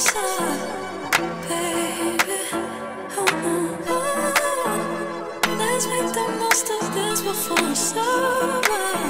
Let's make the most of this before summer.